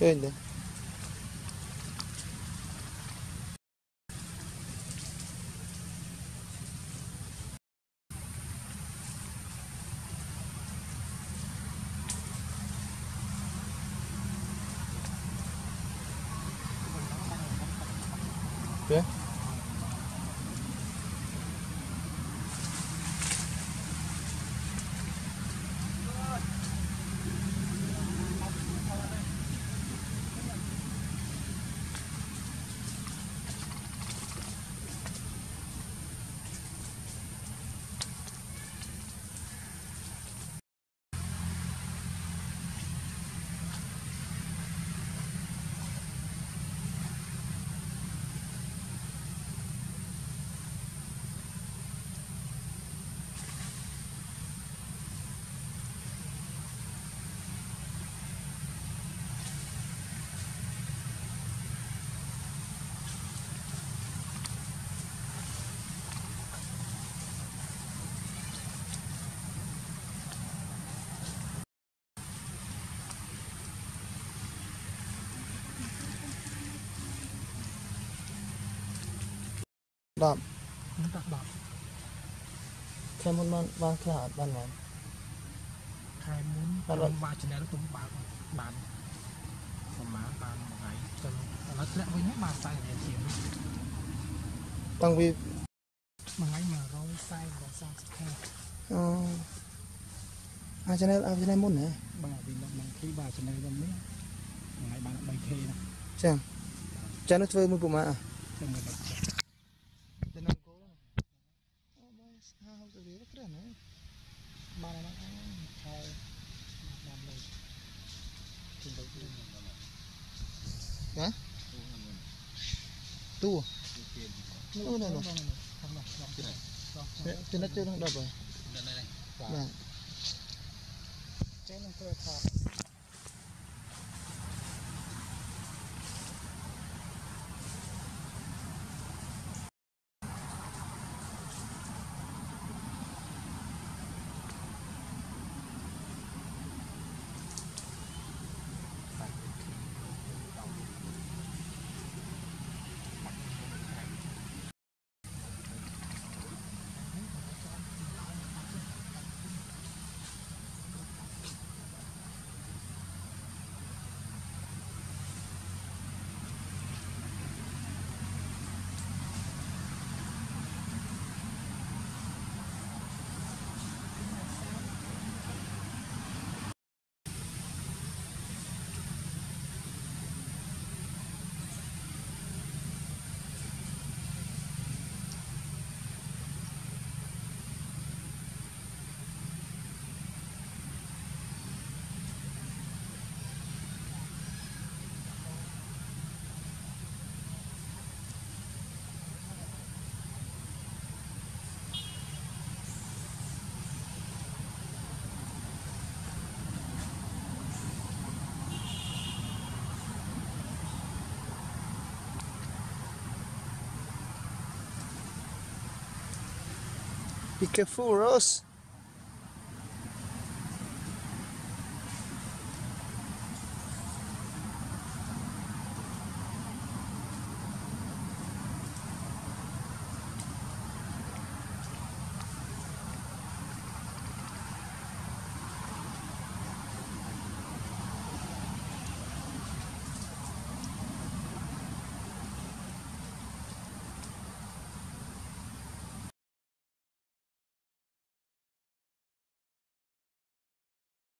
Yun na. Yeah. 10 10ខែមុនបានបានខ្លះអត់បានបានខែមុនខ្ញុំបាក់ channel ទុំបើកបានប្រហែលបានមួយថ្ងៃចឹងឥឡូវធ្លាក់វិញបាន40រៀលជាងតាំងពីមួយថ្ងៃ140 130ខែអូអា channel អា channel មុនហ៎បាទពីមុនមកធីបាទ channel ខ្ញុំនេះមួយថ្ងៃបាន 3k ណាចឹងចឹងនោះធ្វើមួយប្រហែលអ่ะចឹងមក Hả? Tu. À? Tu này nè. Trên đất chưa đang đập rồi. Đây đây đây. Vâng. Trên nó cơ thọ. because for us